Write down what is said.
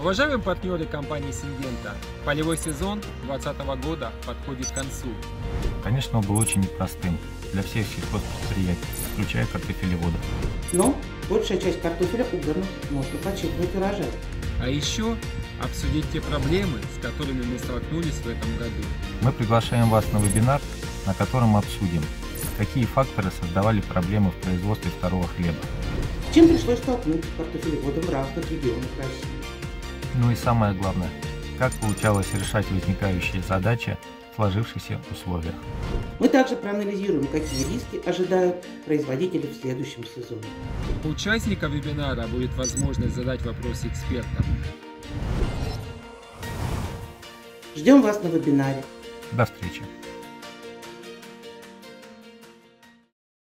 Уважаемые партнеры компании Сингента, полевой сезон 2020 года подходит к концу. Конечно, он был очень непростым для всех сельхозпредприятий, включая картофелеводов. Но большая часть картофеля убрана, можно подсчитывать урожай. А еще обсудить те проблемы, с которыми мы столкнулись в этом году. Мы приглашаем вас на вебинар, на котором мы обсудим, какие факторы создавали проблемы в производстве второго хлеба. Чем пришлось столкнуться картофелеводам в разных регионах России. Ну и самое главное, как получалось решать возникающие задачи в сложившихся условиях. Мы также проанализируем, какие риски ожидают производителей в следующем сезоне. У участников вебинара будет возможность задать вопросы экспертам. Ждем вас на вебинаре. До встречи!